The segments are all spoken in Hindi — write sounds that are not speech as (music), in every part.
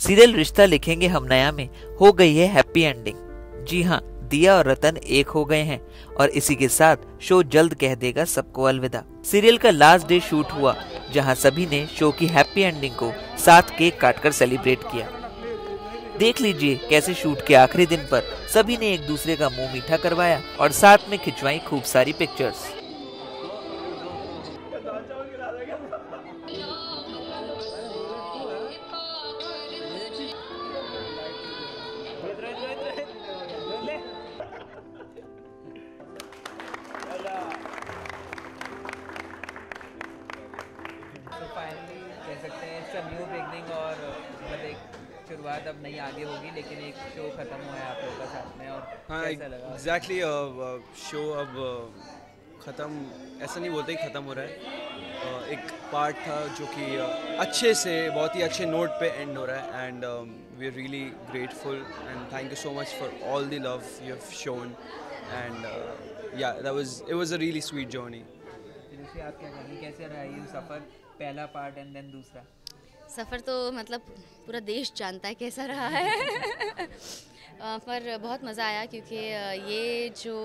सीरियल रिश्ता लिखेंगे हम नया में। हो गई है हैप्पी एंडिंग जी हाँ दिया और रतन एक हो गए हैं और इसी के साथ शो जल्द कह देगा सबको अलविदा। सीरियल का लास्ट डे शूट हुआ, जहाँ सभी ने शो की हैप्पी एंडिंग को साथ केक काटकर सेलिब्रेट किया। देख लीजिए कैसे शूट के आखिरी दिन पर सभी ने एक दूसरे का मुँह मीठा करवाया और साथ में खिंचवाई खूब सारी पिक्चर्स शुरुआत अब नहीं आगे होगी लेकिन एक शो ख़त्म हुआ है आप लोगों का साथ में और हाँ कैसा लगा? एग्जैक्टली शो अब uh, ख़त्म ऐसा नहीं बोलते ख़त्म हो रहा है। Uh, एक पार्ट था जो कि uh, अच्छे से बहुत ही अच्छे नोट पे एंड हो रहा है and we are really grateful and thank you so much for all the love you have shown and yeah that was it was a really sweet journey आप क्या कहेंगे? कैसे रहा ये सफ़र? पहला पार्ट एंड देन दूसरा? सफ़र तो मतलब पूरा देश जानता है कैसा रहा है। (laughs) पर बहुत मज़ा आया क्योंकि ये जो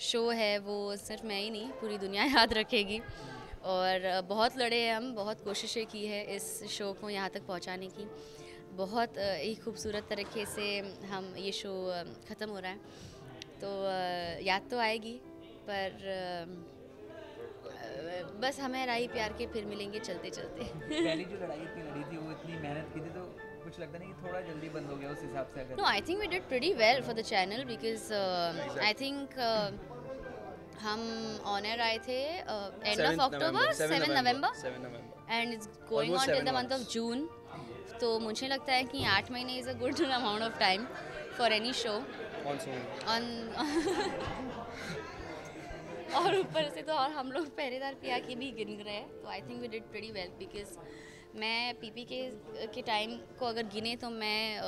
शो है वो सिर्फ़ मैं ही नहीं पूरी दुनिया (laughs) याद रखेगी। और बहुत लड़े हैं हम बहुत कोशिशें की है इस शो को यहाँ तक पहुँचाने की। बहुत ही खूबसूरत तरीके से हम ये शो ख़त्म हो रहा है। तो याद तो आएगी पर बस हमें राही प्यार के फिर मिलेंगे चलते चलते। पहली जो लड़ाई इतनी लड़ी थी वो इतनी मेहनत की थी तो कुछ लगता नहीं कि थोड़ा जल्दी बंद हो गया उस हिसाब से अगर no I think we did pretty well for the channel because I think हम ऑन एयर आए थे end of October 7 November and it's going on till the month of June तो मुझे लगता है कि आठ महीने is a good amount of time for any show on और ऊपर से तो और हम लोग पहरेदार पिया के भी गिन रहे हैं। तो I think we did pretty well because मैं पीपी के के टाइम को अगर गिने तो मैं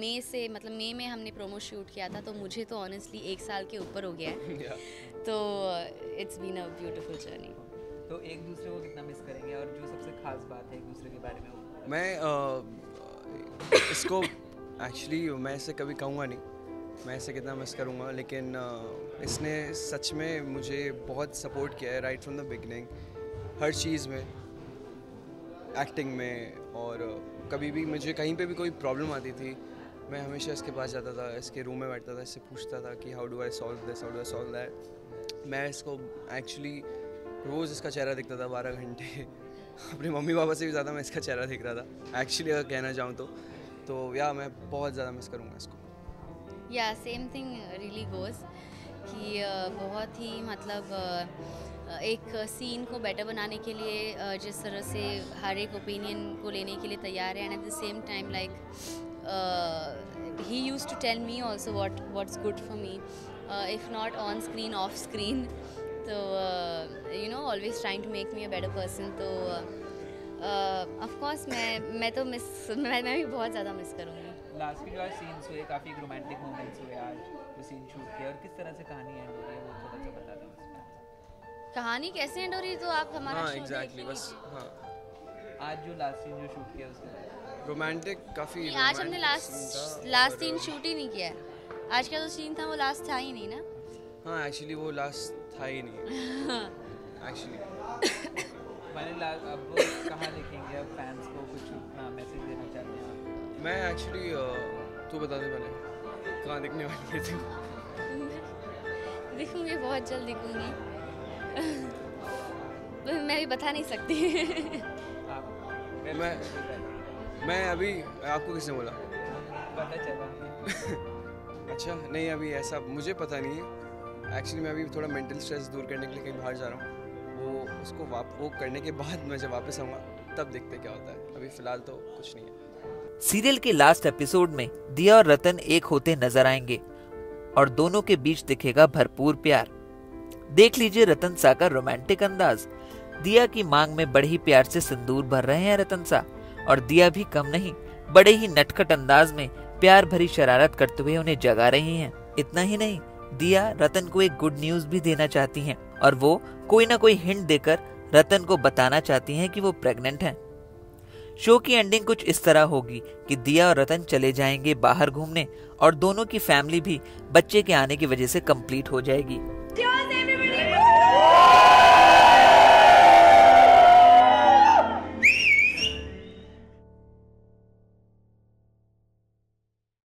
मई से मतलब मई में हमने प्रोमो शूट किया था तो मुझे तो ऑनेस्टली एक साल के ऊपर हो गया है। (laughs) Yeah. तो it's been a beautiful journey तो एक दूसरे को कितना मिस करेंगे और जो सबसे खास बात है एक दूसरे के बारे में? मैं uh, इसको एक्चुअली मैं इसे कभी कहूँगा नहीं। मैं इसे कितना मिस करूँगा, लेकिन इसने सच में मुझे बहुत सपोर्ट किया है राइट फ्रॉम द बिगनिंग हर चीज़ में एक्टिंग में, और कभी भी मुझे कहीं पे भी कोई प्रॉब्लम आती थी, मैं हमेशा इसके पास जाता था, इसके रूम में बैठता था, इससे पूछता था कि how do I solve this how do I solve that मैं इसको एक्चुअली रोज़ इसका चेहरा दिखता था, बारह घंटे। (laughs) अपने मम्मी पापा से भी ज़्यादा मैं इसका चेहरा दिख रहा था। एक्चुअली अगर कहना चाहूँ तो तो या मैं बहुत ज़्यादा मिस करूँगा इसको। या सेम थिंग रियली गोज़ कि बहुत ही मतलब एक सीन को बेटर बनाने के लिए जिस तरह से हर एक ओपिनियन को लेने के लिए तैयार है। And at the same time like he used to tell me also what what's good for me if not on screen off screen तो you know always trying to make me a better person तो ऑफकोर्स मैं मैं तो मिस मैं मैं भी बहुत ज़्यादा मिस करूँगी। लास्ट के जो आज सीन्स हुए काफ़ी रोमांटिक मोमेंट्स हुए आज जो सीन शूट किया और किस तरह से कहानी एंड हो रही है वो थोड़ा सा बता दें कहानी कैसे एंड हो रही तो आप हमारा हाँ एग्जैक्टली बस हाँ। आज जो लास्ट सीन जो शूट किया उसमें रोमांटिक काफ़ी आज हमने लास्ट लास्ट सीन शूट ही नहीं किया है। आज का जो सीन था वो लास्ट था ही नहीं ना? हाँ एक्चुअली वो लास्ट था ही नहीं। (laughs) एक्चुअली मैंने अब कहाँ लिखेंगे अब फैंस को? मैं एक्चुअली तू बता दे पहले कहाँ दिखने वाली है तू? (laughs) दिखूँगी बहुत जल्द दिखूँगी। (laughs) मैं भी बता नहीं सकती। मैं मैं अभी आपको किसने बोला? पता चला (laughs) अच्छा नहीं अभी ऐसा मुझे पता नहीं है। एक्चुअली मैं अभी थोड़ा मेंटल स्ट्रेस दूर करने के लिए कहीं बाहर जा रहा हूँ। वो उसको वाप वो करने के बाद मैं जब वापस आऊँगा तब देखते क्या होता है। अभी फ़िलहाल तो कुछ नहीं है। सीरियल के लास्ट एपिसोड में दिया और रतन एक होते नज़र आएँगे और दोनों के बीच दिखेगा भरपूर प्यार। देख लीजिए रतन सा का रोमांटिक अंदाज। दिया की मांग में बड़े ही प्यार से सिंदूर भर रहे हैं रतन सा, और दिया भी कम नहीं, बड़े ही नटखट अंदाज में प्यार भरी शरारत करते हुए उन्हें जगा रही हैं। इतना ही नहीं, दिया रतन को एक गुड न्यूज़ भी देना चाहती हैं, और वो कोई ना कोई हिंट देकर रतन को बताना चाहती हैं कि वो प्रेग्नेंट हैं। शो की एंडिंग कुछ इस तरह होगी कि दिया और रतन चले जाएँगे बाहर घूमने और दोनों की फैमिली भी बच्चे के आने की वजह से कंप्लीट हो जाएगी।